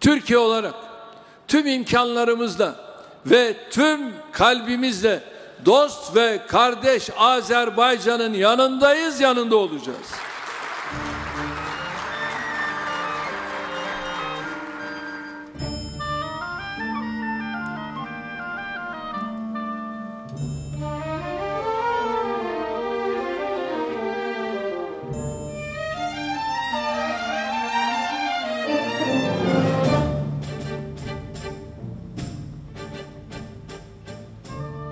Türkiye olarak tüm imkanlarımızla ve tüm kalbimizle dost ve kardeş Azerbaycan'ın yanındayız, yanında olacağız.